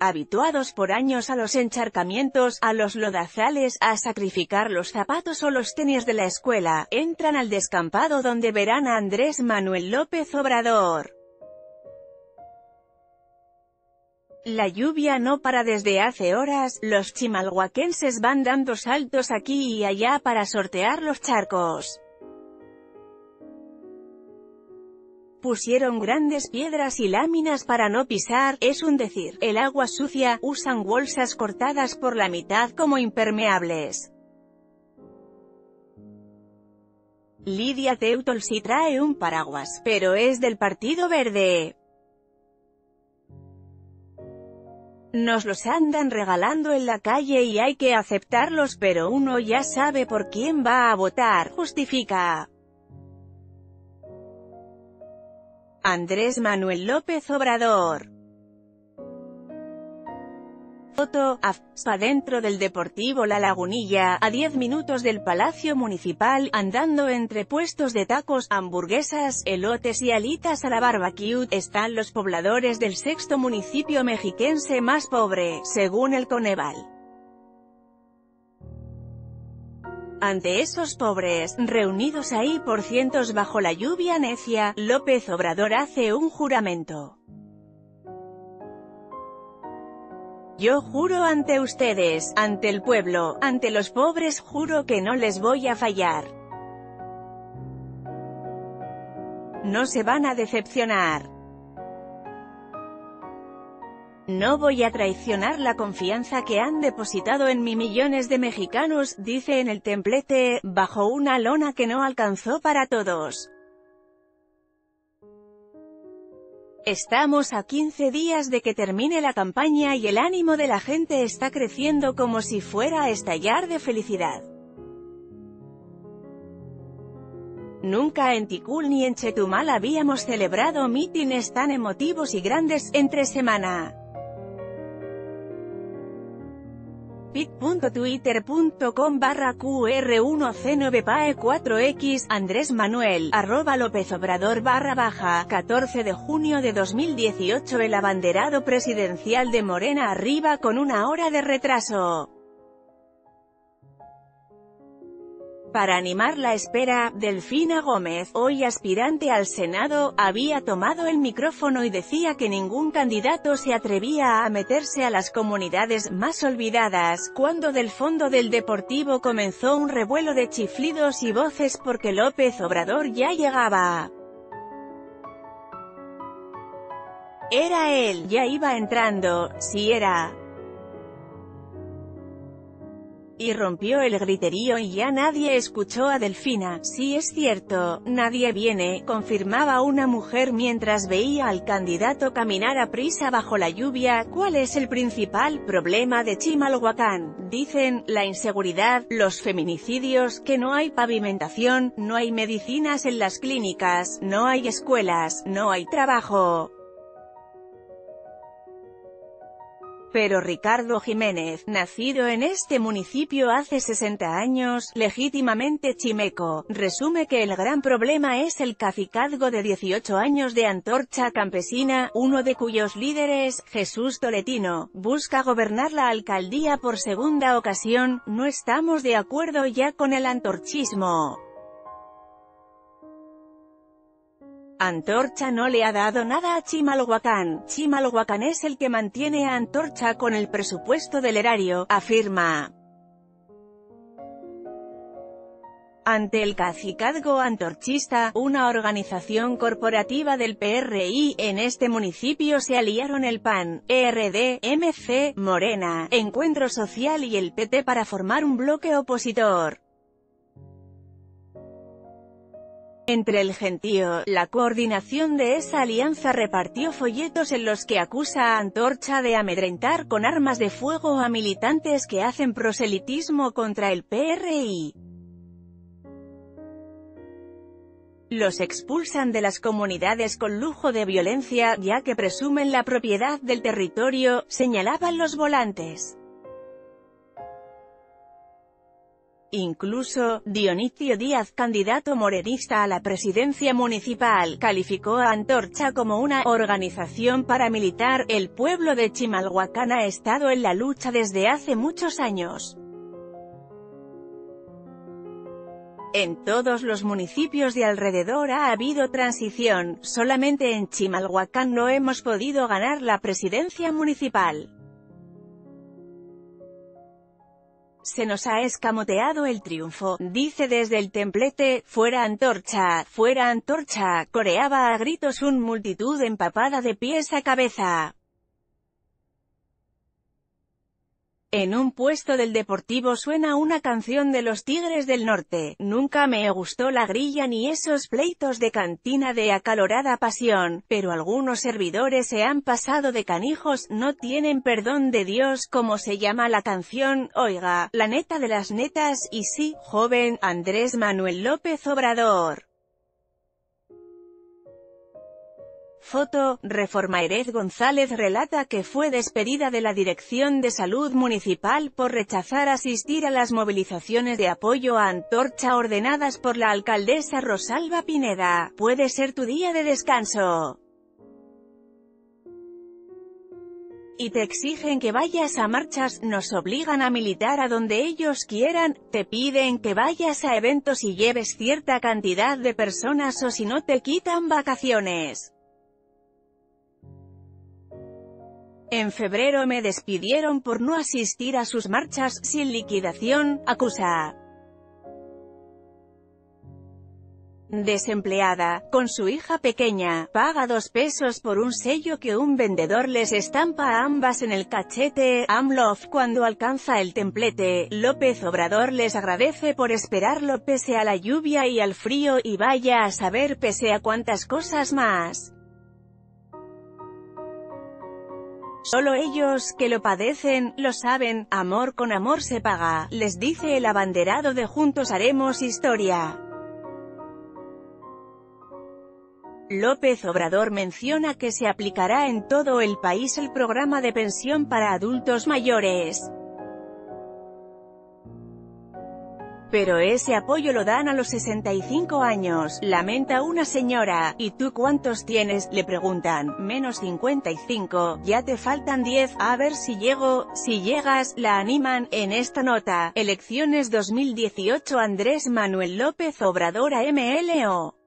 Habituados por años a los encharcamientos, a los lodazales, a sacrificar los zapatos o los tenis de la escuela, entran al descampado donde verán a Andrés Manuel López Obrador. La lluvia no para desde hace horas, los chimalhuaquenses van dando saltos aquí y allá para sortear los charcos. Pusieron grandes piedras y láminas para no pisar, es un decir, el agua sucia, usan bolsas cortadas por la mitad como impermeables. Lidia Teutol sí trae un paraguas, pero es del Partido Verde. Nos los andan regalando en la calle y hay que aceptarlos pero uno ya sabe por quién va a votar, justifica. Andrés Manuel López Obrador Foto, AFPA dentro del Deportivo La Lagunilla, a 10 minutos del Palacio Municipal, andando entre puestos de tacos, hamburguesas, elotes y alitas a la barbecue, están los pobladores del sexto municipio mexiquense más pobre, según el Coneval. Ante esos pobres, reunidos ahí por cientos bajo la lluvia necia, López Obrador hace un juramento. Yo juro ante ustedes, ante el pueblo, ante los pobres juro que no les voy a fallar. No se van a decepcionar. No voy a traicionar la confianza que han depositado en mí millones de mexicanos, dice en el templete, bajo una lona que no alcanzó para todos. Estamos a 15 días de que termine la campaña y el ánimo de la gente está creciendo como si fuera a estallar de felicidad. Nunca en Ticul ni en Chetumal habíamos celebrado mítines tan emotivos y grandes, entre semana. pic.twitter.com barra QR1C9PAE4X, Andrés Manuel, arroba López Obrador barra baja, 14 de junio de 2018 El abanderado presidencial de Morena arriba con una hora de retraso. Para animar la espera, Delfina Gómez, hoy aspirante al Senado, había tomado el micrófono y decía que ningún candidato se atrevía a meterse a las comunidades más olvidadas, cuando del fondo del Deportivo comenzó un revuelo de chiflidos y voces porque López Obrador ya llegaba. Era él, ya iba entrando, si era y rompió el griterío y ya nadie escuchó a Delfina. Sí es cierto, nadie viene, confirmaba una mujer mientras veía al candidato caminar a prisa bajo la lluvia. ¿Cuál es el principal problema de Chimalhuacán? Dicen, la inseguridad, los feminicidios, que no hay pavimentación, no hay medicinas en las clínicas, no hay escuelas, no hay trabajo. Pero Ricardo Jiménez, nacido en este municipio hace 60 años, legítimamente chimeco, resume que el gran problema es el cacicazgo de 18 años de Antorcha Campesina, uno de cuyos líderes, Jesús Toletino, busca gobernar la alcaldía por segunda ocasión, no estamos de acuerdo ya con el antorchismo. Antorcha no le ha dado nada a Chimalhuacán, Chimalhuacán es el que mantiene a Antorcha con el presupuesto del erario, afirma. Ante el cacicazgo antorchista, una organización corporativa del PRI, en este municipio se aliaron el PAN, ERD, MC, Morena, Encuentro Social y el PT para formar un bloque opositor. Entre el gentío, la coordinación de esa alianza repartió folletos en los que acusa a Antorcha de amedrentar con armas de fuego a militantes que hacen proselitismo contra el PRI. Los expulsan de las comunidades con lujo de violencia, ya que presumen la propiedad del territorio, señalaban los volantes. Incluso, Dionisio Díaz, candidato morenista a la presidencia municipal, calificó a Antorcha como una organización paramilitar. El pueblo de Chimalhuacán ha estado en la lucha desde hace muchos años. En todos los municipios de alrededor ha habido transición, solamente en Chimalhuacán no hemos podido ganar la presidencia municipal. Se nos ha escamoteado el triunfo, dice desde el templete, fuera antorcha, fuera antorcha, coreaba a gritos un multitud empapada de pies a cabeza. En un puesto del Deportivo suena una canción de los Tigres del Norte. Nunca me gustó la grilla ni esos pleitos de cantina de acalorada pasión, pero algunos servidores se han pasado de canijos, no tienen perdón de Dios como se llama la canción, oiga, la neta de las netas, y sí, joven, Andrés Manuel López Obrador. Foto, Reforma Erez González relata que fue despedida de la Dirección de Salud Municipal por rechazar asistir a las movilizaciones de apoyo a Antorcha ordenadas por la alcaldesa Rosalba Pineda. Puede ser tu día de descanso. y te exigen que vayas a marchas, nos obligan a militar a donde ellos quieran, te piden que vayas a eventos y lleves cierta cantidad de personas o si no te quitan vacaciones. En febrero me despidieron por no asistir a sus marchas sin liquidación, acusa. Desempleada, con su hija pequeña, paga dos pesos por un sello que un vendedor les estampa a ambas en el cachete. AMLOF cuando alcanza el templete, López Obrador les agradece por esperarlo pese a la lluvia y al frío y vaya a saber pese a cuántas cosas más. Solo ellos, que lo padecen, lo saben, amor con amor se paga, les dice el abanderado de Juntos Haremos Historia. López Obrador menciona que se aplicará en todo el país el programa de pensión para adultos mayores. Pero ese apoyo lo dan a los 65 años, lamenta una señora. ¿Y tú cuántos tienes? Le preguntan. Menos 55, ya te faltan 10, a ver si llego, si llegas, la animan. En esta nota, elecciones 2018 Andrés Manuel López Obrador a MLO.